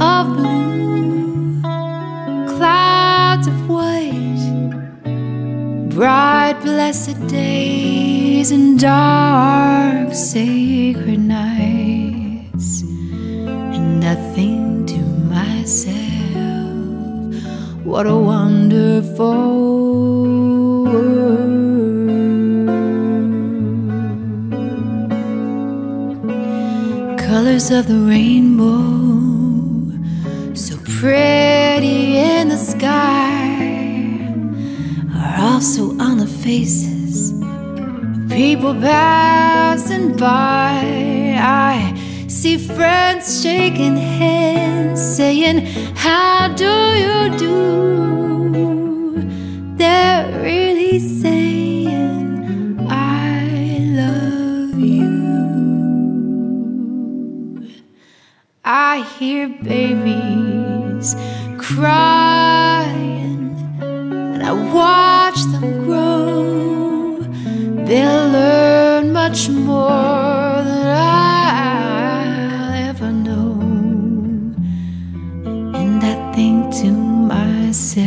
of blue, clouds of white, bright, blessed days, and dark, sacred nights. And nothing to myself, what a wonderful world. colors of the rainbow, pretty in the sky, are also on the faces of people passing by. I see friends shaking hands, saying, How do you do? They're really saying, I love you. I hear crying, and I watch them grow. They'll learn much more than I'll ever know. And I think to myself,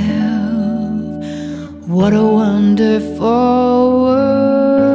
what a wonderful world.